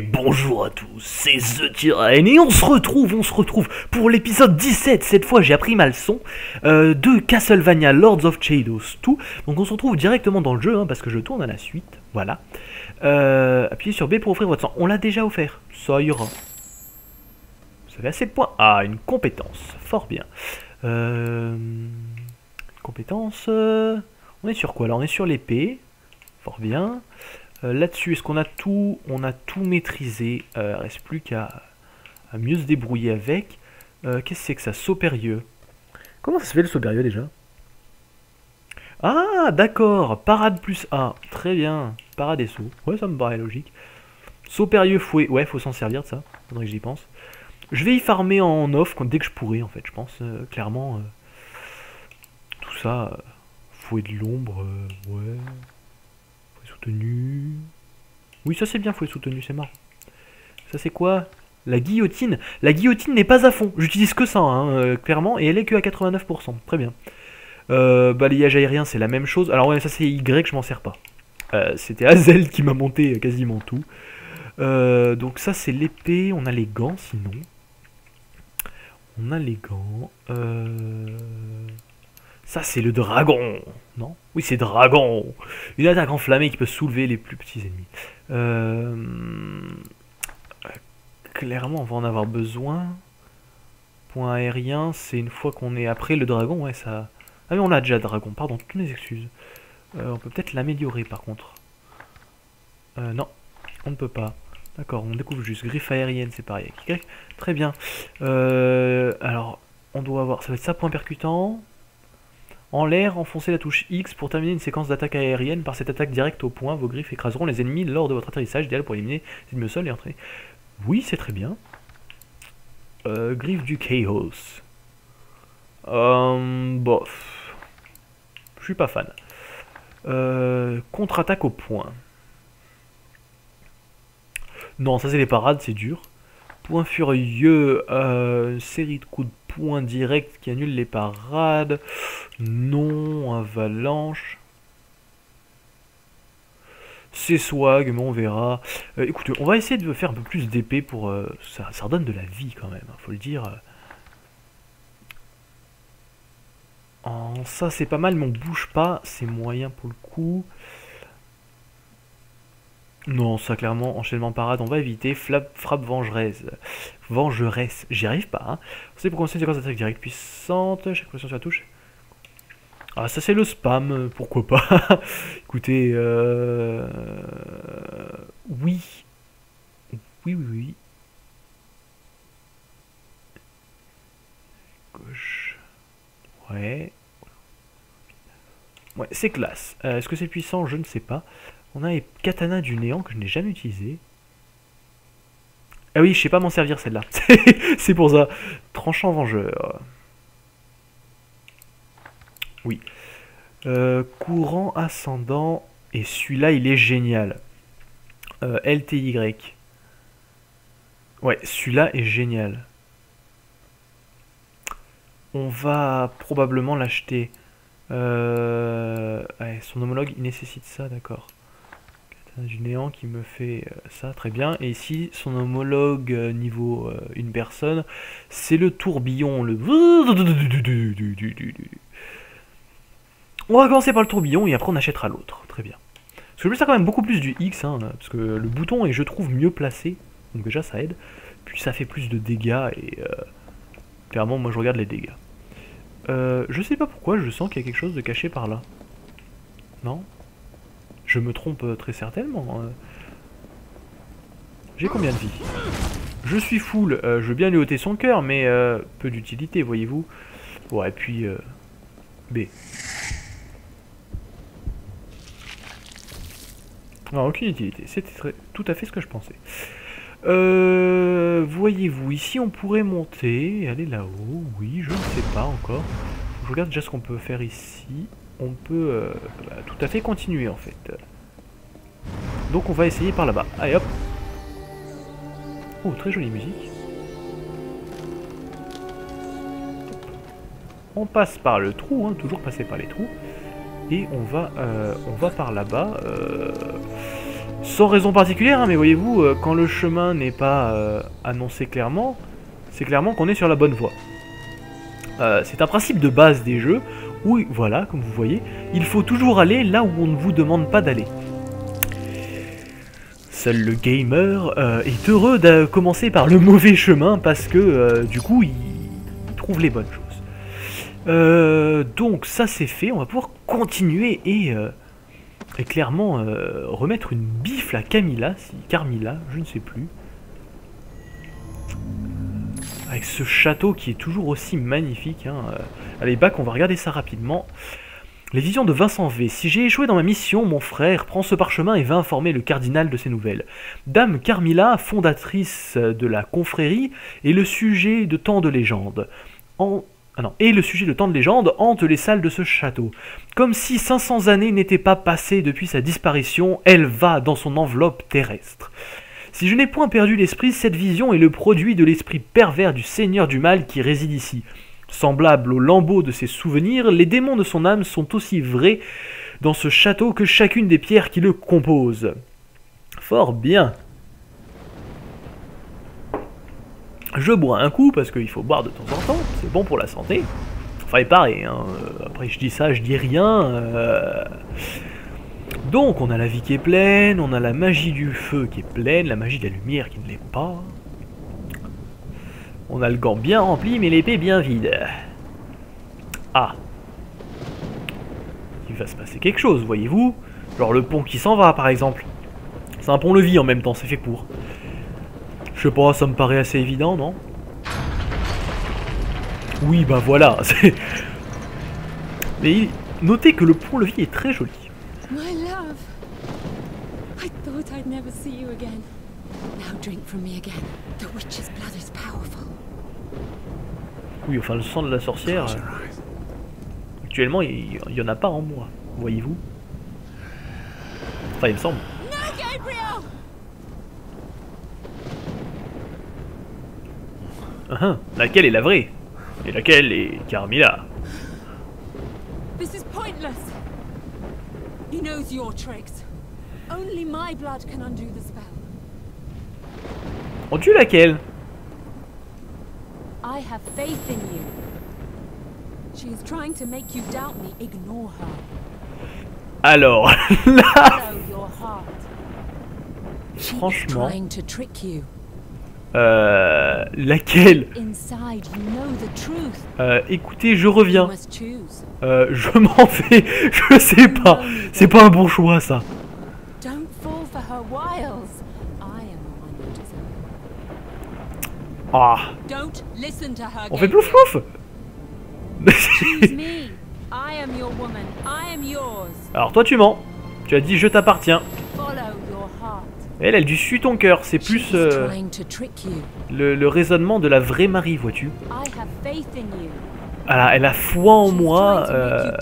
Bonjour à tous, c'est The Tyrann et on se retrouve, on se retrouve pour l'épisode 17. Cette fois, j'ai appris ma leçon euh, de Castlevania Lords of Shadows 2. Donc on se retrouve directement dans le jeu hein, parce que je tourne à la suite. Voilà. Euh, appuyez sur B pour offrir votre sang. On l'a déjà offert. Ça ira. Vous avez assez de points. Ah, une compétence. Fort bien. Euh, compétence. on est sur quoi là? On est sur l'épée. Fort bien. Euh, Là-dessus, est-ce qu'on a tout On a tout maîtrisé. Euh, reste plus qu'à mieux se débrouiller avec. Euh, Qu'est-ce que c'est que ça Saut-périlleux. Comment ça se fait le saut-périlleux déjà? Ah, d'accord. Parade plus A. Très bien. Parade et saut. Ouais, ça me paraît logique. Saut-périlleux, fouet. Ouais, faut s'en servir de ça. Faudrait que j'y pense. Je vais y farmer en off quand, dès que je pourrai, en fait, je pense. euh, clairement, euh, tout ça. euh, fouet de l'ombre, ouais. Soutenu. Oui, ça c'est bien, fouet soutenu, c'est marrant. Ça c'est quoi? La guillotine. La guillotine n'est pas à fond. J'utilise que ça, hein, euh, clairement, et elle est que à 89%. Très bien. Euh, balayage aérien, c'est la même chose. Alors ouais, ça c'est Y, je m'en sers pas. Euh, C'était Hazel qui m'a monté quasiment tout. Donc ça c'est l'épée, on a les gants sinon. On a les gants. Euh... Ça c'est le dragon. Non? Oui c'est dragon. Une attaque enflammée qui peut soulever les plus petits ennemis. Euh... Clairement on va en avoir besoin. Point aérien, c'est une fois qu'on est après le dragon, ouais ça... Ah mais on a déjà dragon, pardon, toutes mes excuses. Euh, on peut peut-être l'améliorer par contre. Euh, non, on ne peut pas. D'accord, on découvre juste griffe aérienne, c'est pareil avec. Très bien. Alors, on doit avoir. Ça va être ça, point percutant. En l'air, enfoncez la touche X pour terminer une séquence d'attaque aérienne. Par cette attaque directe au point, vos griffes écraseront les ennemis lors de votre atterrissage, idéal pour éliminer les ennemis sol et entrer. Oui, c'est très bien. Euh, griffe du Chaos. Euh, bof. Je suis pas fan. Euh, Contre-attaque au point. Non, ça c'est les parades, c'est dur. Point furieux, euh, série de coups de poing direct qui annule les parades. Non, avalanche. C'est swag, mais on verra. Euh, écoutez, on va essayer de faire un peu plus d'épée pour... euh, ça, ça redonne de la vie quand même, hein, faut le dire. En ça c'est pas mal, mais on bouge pas, c'est moyen pour le coup. Non, ça clairement, enchaînement parade, on va éviter. Flap, frappe vengeresse. Vengeresse, j'y arrive pas. Hein. C'est pour commencer une séquence d'attaque directe puissante? Chaque pression sur la touche. Ah, ça c'est le spam, pourquoi pas? Écoutez, euh... oui. Oui, oui, oui. Gauche. Ouais. Ouais, c'est classe. Euh, Est-ce que c'est puissant? Je ne sais pas. On a les katanas du néant que je n'ai jamais utilisé. Ah oui, je sais pas m'en servir celle-là. c'est pour ça. Tranchant vengeur. Oui. Euh, courant ascendant. Et celui-là, il est génial. Euh, LTY. Ouais, celui-là est génial. On va probablement l'acheter. Euh, son homologue, il nécessite ça, d'accord. Du néant qui me fait euh, ça, très bien. Et ici, son homologue euh, niveau euh, une personne, c'est le tourbillon. On va commencer par le tourbillon et après on achètera l'autre, très bien. Parce que je me sers quand même beaucoup plus du X, hein, parce que le bouton est, je trouve, mieux placé. Donc déjà, ça aide. Puis ça fait plus de dégâts et... euh, clairement, moi je regarde les dégâts. Euh, je sais pas pourquoi, je sens qu'il y a quelque chose de caché par là. Non Je me trompe euh, très certainement. euh. J'ai combien de vie Je suis full, euh, je veux bien lui ôter son cœur, mais peu d'utilité, voyez-vous. Ouais, et puis... B. Non, aucune utilité. C'était tout à fait ce que je pensais. Voyez-vous, ici on pourrait monter aller là-haut. Oui, je ne sais pas encore. Je regarde déjà ce qu'on peut faire ici. On peut euh, bah, tout à fait continuer en fait. Donc on va essayer par là-bas. Allez hop. Oh, très jolie musique. On passe par le trou, hein, toujours passer par les trous. Et on va, euh, on va par là-bas. euh, Sans raison particulière, hein, mais voyez-vous, quand le chemin n'est pas annoncé clairement, c'est clairement qu'on est sur la bonne voie. C'est un principe de base des jeux, où, voilà, comme vous voyez, il faut toujours aller là où on ne vous demande pas d'aller. Seul le gamer euh, est heureux de commencer par le mauvais chemin parce que euh, du coup il trouve les bonnes choses. Euh, donc ça c'est fait, on va pouvoir continuer et, clairement remettre une bifle à Camilla, si Carmilla, je ne sais plus. Avec ce château qui est toujours aussi magnifique. Hein. euh. Allez, back, on va regarder ça rapidement. Les visions de Vincent V. Si j'ai échoué dans ma mission, mon frère prend ce parchemin et va informer le cardinal de ses nouvelles. Dame Carmilla, fondatrice de la confrérie, est le sujet de tant de légendes. En... Ah non, et le sujet de tant de légendes hante les salles de ce château. Comme si 500 années n'étaient pas passées depuis sa disparition, elle va dans son enveloppe terrestre. Si je n'ai point perdu l'esprit, cette vision est le produit de l'esprit pervers du seigneur du mal qui réside ici. Semblable aux lambeaux de ses souvenirs, les démons de son âme sont aussi vrais dans ce château que chacune des pierres qui le composent. Fort bien. Je bois un coup parce qu'il faut boire de temps en temps, c'est bon pour la santé. Enfin, il paraît, hein. euh, après je dis ça, je dis rien. euh. Donc, on a la vie qui est pleine, on a la magie du feu qui est pleine, la magie de la lumière qui ne l'est pas. On a le gant bien rempli, mais l'épée bien vide. Ah. Il va se passer quelque chose, voyez-vous Genre le pont qui s'en va, par exemple. C'est un pont-levis en même temps, c'est fait pour. Je sais pas, ça me paraît assez évident, non? Oui, bah voilà. Mais notez que le pont-levis est très joli. My love. I thought I'd never see you again. Now drink from me again. The witch's blood is powerful. Oui, enfin le sang de la sorcière. Euh. Actuellement, il il y en a pas en moi, voyez-vous Enfin, il me semble. No, Gabriel! Ah, ah, laquelle est la vraie? Et laquelle est Carmilla? He knows your tricks. Only my blood can undo the spell. On tue laquelle I have faith in you. She is trying to make you doubt me. Ignore her. Alors, là, Follow your heart. She is Franchement. trying to trick you. Euh, laquelle? Inside, you know the truth. Euh, Écoutez, je reviens. Euh, je m'en vais, je sais pas. C'est pas un bon choix, ça. Don't fall for her wiles. I am the one who deserves. Ah, on fait plouf plouf Choose me. I am your woman. I am yours. Alors toi, tu mens. Tu as dit je t'appartiens. Elle, elle du suit ton cœur. C'est plus euh, le, le raisonnement de la vraie Marie, vois-tu. You. Elle a, foi en moi. euh.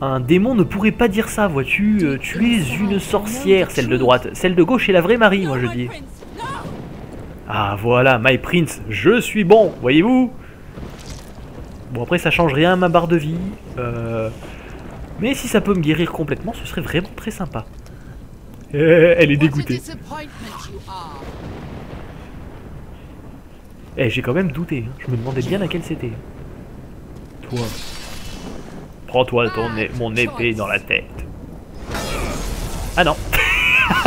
Un démon ne pourrait pas dire ça, vois-tu. euh, tu es une sorcière, celle de droite. Celle de gauche est la vraie Marie, moi je dis. Ah voilà, My Prince, je suis bon, voyez-vous Bon après ça change rien à ma barre de vie. euh, Mais si ça peut me guérir complètement, ce serait vraiment très sympa. Eh, elle est dégoûtée. Eh, j'ai quand même douté. hein. Je me demandais bien laquelle c'était. Toi. Prends-toi ton é- mon épée dans la tête. Ah non.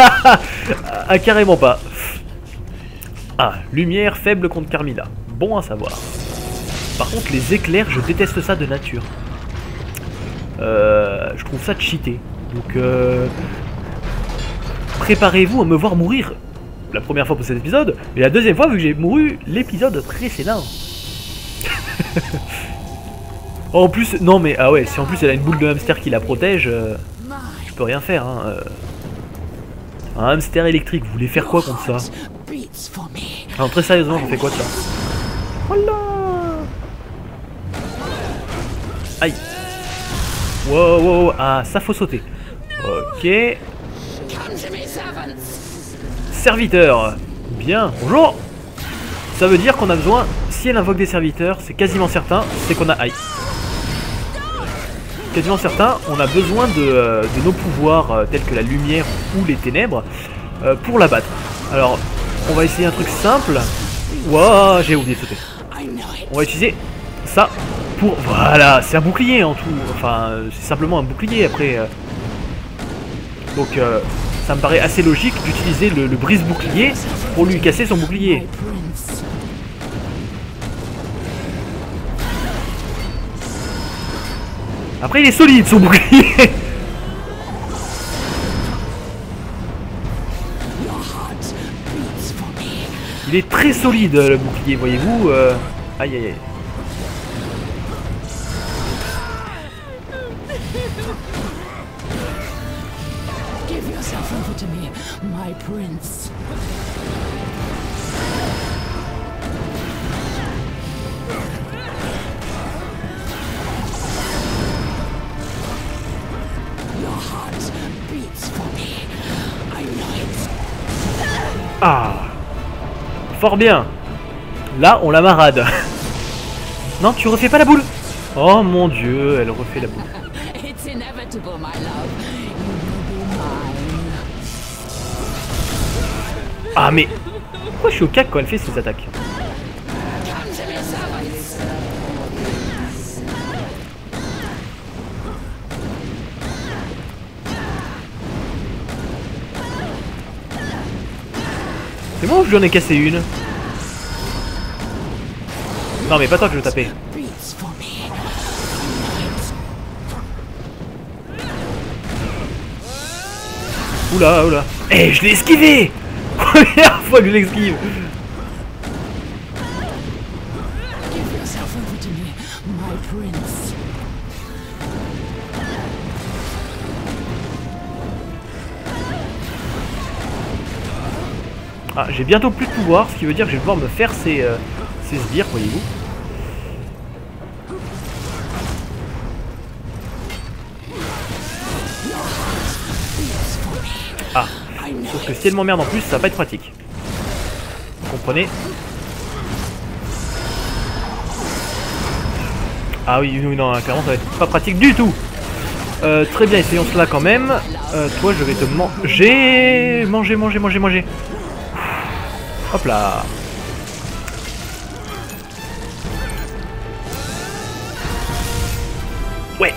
ah carrément pas. Ah, lumière faible contre Carmilla. Bon à savoir. Par contre, les éclairs, je déteste ça de nature. Euh, je trouve ça cheaté. Donc, euh, préparez-vous à me voir mourir la première fois pour cet épisode, et la deuxième fois vu que j'ai mouru l'épisode précédent. en plus, non mais, ah ouais, si en plus elle a une boule de hamster qui la protège, euh, je peux rien faire. Hein, euh. Un hamster électrique, vous voulez faire quoi contre ça? Alors très sérieusement, on fait quoi de ça Voilà Aïe Wow, wow, wow, ah, ça faut sauter. Ok. Serviteur Bien, bonjour Ça veut dire qu'on a besoin, si elle invoque des serviteurs, c'est quasiment certain, c'est qu'on a... Aïe quasiment certain, on a besoin de, euh, nos pouvoirs euh, tels que la lumière ou les ténèbres euh, pour la battre. Alors, on va essayer un truc simple. Wouah, j'ai oublié de sauter. On va utiliser ça pour... Voilà, c'est un bouclier en tout. Enfin, c'est simplement un bouclier après. Donc, ça me paraît assez logique d'utiliser le, brise-bouclier pour lui casser son bouclier. Après, il est solide son bouclier. Il est très solide le bouclier, voyez-vous. euh. Aïe aïe aïe. Yourself over to me, my prince. Your heart beats for me. I know it. Ah Fort bien Là, on la marade. non, tu refais pas la boule Oh mon dieu, elle refait la boule. Ah mais... Pourquoi je suis au cac quand elle fait ses attaques. C'est bon, je lui en ai cassé une. Non mais pas toi que je veux taper. Oula, oula. Eh, je l'ai esquivé Première fois que je l'esquive. Ah, j'ai bientôt plus de pouvoir, ce qui veut dire que je vais devoir me faire ces, euh, ces sbires, voyez-vous. Que si elle m'emmerde en plus, ça va pas être pratique. Vous comprenez Ah oui, non, clairement ça va être pas pratique du tout euh, Très bien, essayons cela quand même. Euh, toi, je vais te manger... Manger, manger, manger, manger. Hop là Ouais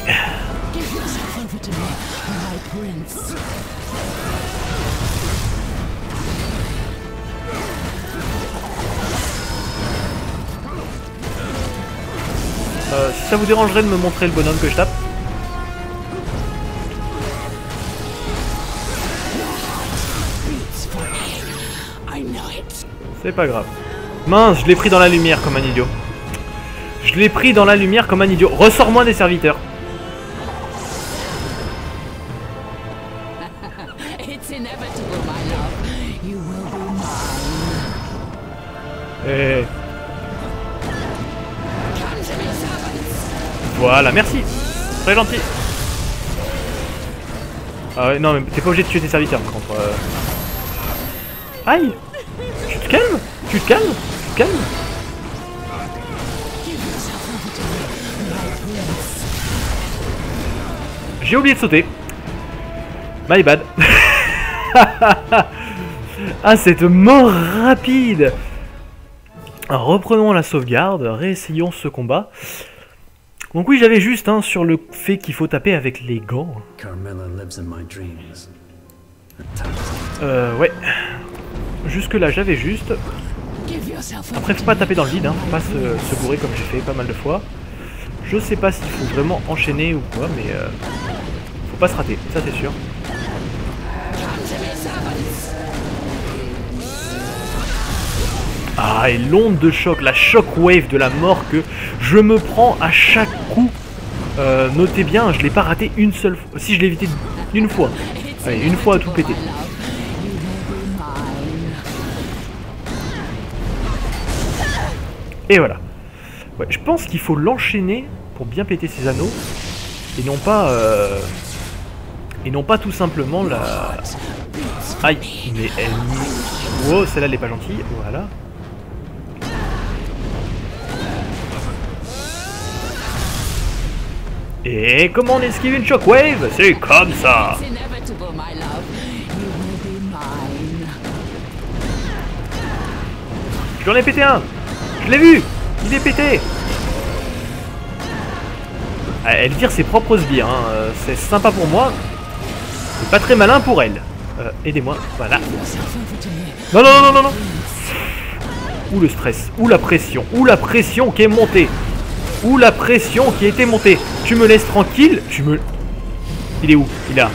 ça vous dérangerait de me montrer le bonhomme que je tape. C'est pas grave. Mince, je l'ai pris dans la lumière comme un idiot. Je l'ai pris dans la lumière comme un idiot. Ressors-moi des serviteurs. It's voilà, merci. Très gentil. Ah ouais, non, mais t'es pas obligé de tuer tes serviteurs par contre. euh. Aïe Tu te calmes? Tu te calmes? Tu te calmes? J'ai oublié de sauter. My bad. ah, cette mort rapide Reprenons la sauvegarde, réessayons ce combat. Donc oui, j'avais juste hein, sur le fait qu'il faut taper avec les gants. Carmilla lives in my dreams. At times, Euh, ouais. Jusque là, j'avais juste. Après, faut pas taper dans le vide, hein. faut pas se, se bourrer comme j'ai fait pas mal de fois. Je sais pas s'il faut vraiment enchaîner ou quoi, mais euh, faut pas se rater, ça c'est sûr. Ah, et l'onde de choc, la shockwave de la mort que je me prends à chaque coup. Euh, notez bien, je l'ai pas raté une seule fois. Si je l'ai évité une fois. Allez, une fois à tout péter. Et voilà. Ouais, je pense qu'il faut l'enchaîner pour bien péter ses anneaux. Et non pas... euh, Et non pas tout simplement la... Aïe, mais elle... Oh, celle-là elle est pas gentille, voilà. Et comment on esquive une shockwave? C'est comme ça. It's inevitable, my love. You will be mine. Je lui en ai pété un. Je l'ai vu. Il est pété. Ah, Elle vire ses propres sbires, hein. euh, c'est sympa pour moi, c'est pas très malin pour elle. Euh, Aidez-moi, voilà. Non, non, non, non, non, non. Ou le stress, ou la pression, ou la pression qui est montée Ou la pression qui a été montée Tu me laisses tranquille Tu me... Il est où? Il est là.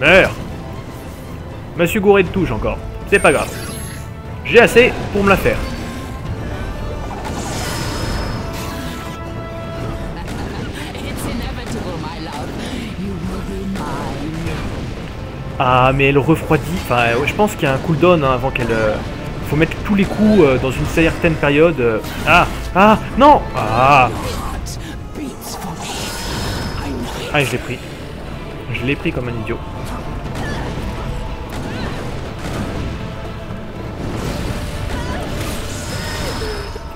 Meurs Je me gouré de touche encore. C'est pas grave. J'ai assez pour me la faire. Ah, mais elle refroidit. Enfin, je pense qu'il y a un cooldown hein, avant qu'elle. euh, Faut mettre tous les coups euh, dans une certaine période. euh. Ah Ah Non Ah. Ah, je l'ai pris. Je l'ai pris comme un idiot.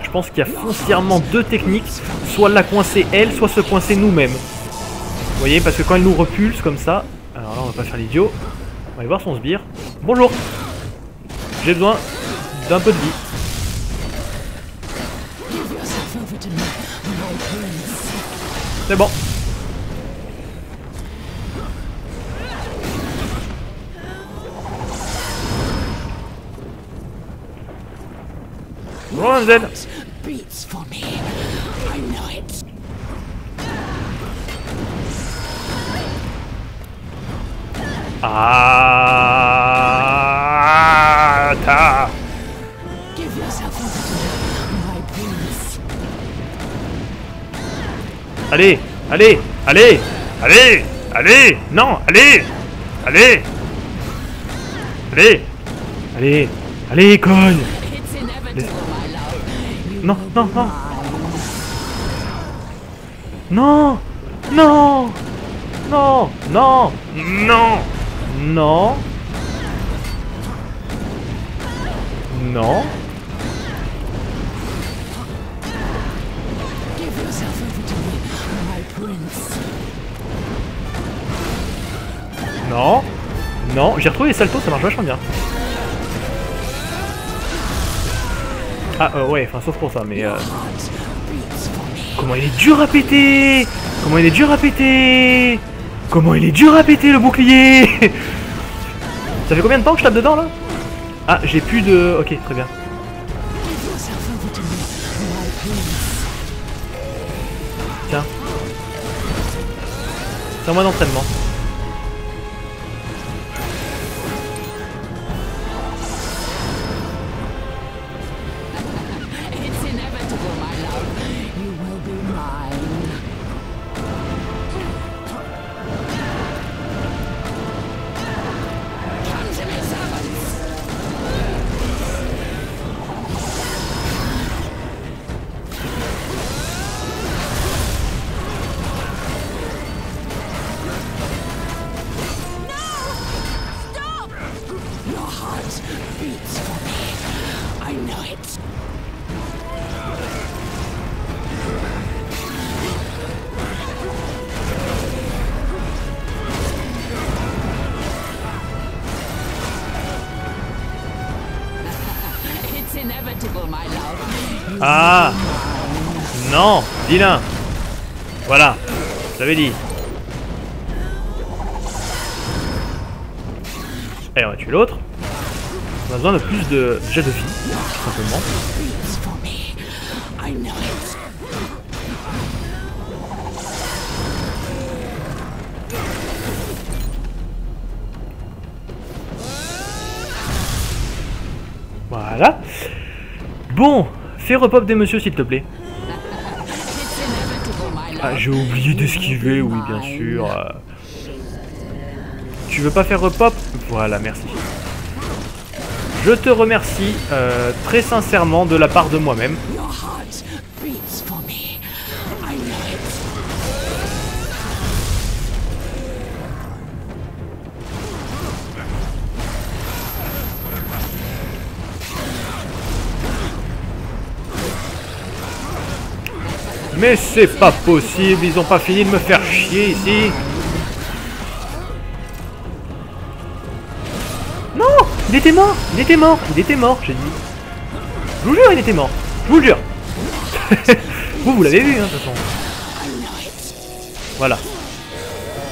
Je pense qu'il y a foncièrement deux techniques, soit la coincer elle, soit se coincer nous-mêmes. Vous voyez, parce que quand elle nous repulse comme ça, alors là on va pas faire l'idiot, on va aller voir son sbire. Bonjour J'ai besoin d'un peu de vie. C'est bon. Bonjour. Allez, allez, allez, allez, allez, non, allez, allez, allez, allez, allez, cogne. Non, non, non. Non, non, non, non, non, non, non. Non, non, j'ai retrouvé les saltos, ça marche vachement bien. Ah euh, ouais, enfin sauf pour ça, mais euh, comment il est dur à péter! Comment il est dur à péter! Comment il est dur à péter le bouclier Ça fait combien de temps que je tape dedans là Ah j'ai plus de... Ok très bien. Tiens. Mois d'entraînement. Ah Non Vilain Voilà, je l'avais dit. Et on va tuer l'autre. On a besoin de plus de jet de vie, tout simplement. Voilà. Bon, fais repop des messieurs s'il te plaît. Ah, j'ai oublié d'esquiver, oui, bien sûr. Tu veux pas faire repop? Voilà, merci. Je te remercie euh, très sincèrement de la part de moi-même. Mais c'est pas possible, ils ont pas fini de me faire chier ici. Non Il était mort Il était mort Il était mort, j'ai dit. Je vous jure, il était mort. Je vous jure. vous, vous l'avez vu, hein, de toute façon. Voilà.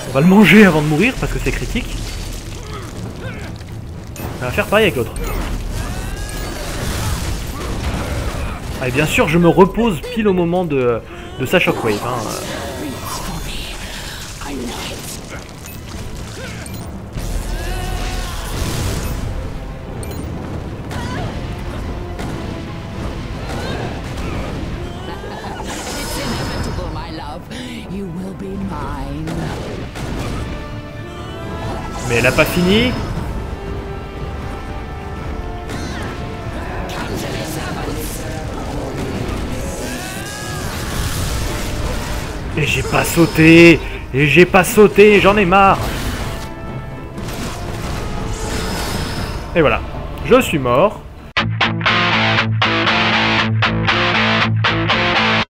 On va le manger avant de mourir parce que c'est critique. On va faire pareil avec l'autre. Ah, et bien sûr, je me repose pile au moment de, de sa shockwave. Hein. Mais elle a pas fini. Et j'ai pas sauté. Et j'ai pas sauté, j'en ai marre. Et voilà, je suis mort.